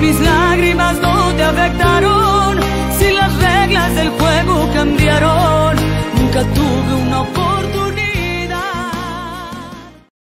mis labios